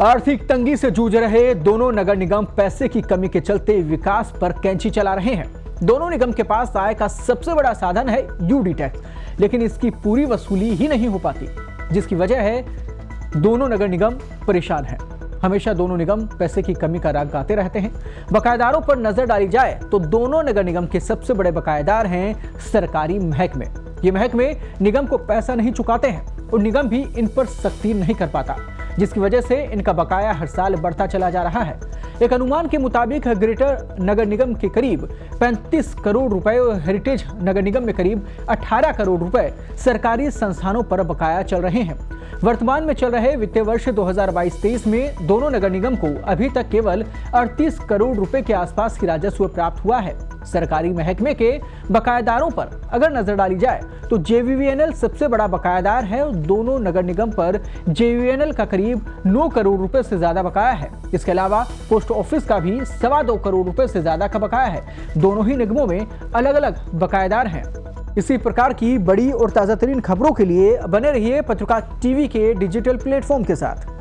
आर्थिक तंगी से जूझ रहे दोनों नगर निगम पैसे की कमी के चलते विकास पर कैंची चला रहे हैं। दोनों निगम के पास आय का सबसे बड़ा साधन है यूडी टैक्स लेकिन इसकी पूरी वसूली ही नहीं हो पाती, जिसकी वजह है दोनों नगर निगम परेशान हैं। हमेशा दोनों निगम पैसे की कमी का राग गाते रहते हैं। बकायेदारों पर नज़र डाली जाए तो दोनों नगर निगम के सबसे बड़े बकायेदार हैं सरकारी महकमे। ये महकमे निगम को पैसा नहीं चुकाते हैं और निगम भी इन पर सख्ती नहीं कर पाता, जिसकी वजह से इनका बकाया हर साल बढ़ता चला जा रहा है। एक अनुमान के मुताबिक ग्रेटर नगर निगम के करीब 35 करोड़ रुपए और हेरिटेज नगर निगम में करीब 18 करोड़ रुपए सरकारी संस्थानों पर बकाया चल रहे हैं। वर्तमान में चल रहे वित्तीय वर्ष 2022-23 में दोनों नगर निगम को अभी तक केवल 38 करोड़ रुपए के आसपास की राजस्व प्राप्त हुआ है। सरकारी महकमे के बकायेदारों पर अगर नज़र डाली जाए तो जेवीवीएनएल सबसे बड़ा बकायेदार है और दोनों नगर निगम पर जेवीवीएनएल का करीब 9 करोड़ रुपए से ज़्यादा बकाया है। इसके अलावा पोस्ट ऑफ़िस का भी सवा दो करोड़ रुपए से ज़्यादा का बकाया है। दोनों ही निगमों में अलग अलग बकायेदार हैं। इसी प्रकार की बड़ी और ताज़ा तरीन खबरों के लिए बने रहिए पत्रकार टीवी के डिजिटल प्लेटफॉर्म के साथ।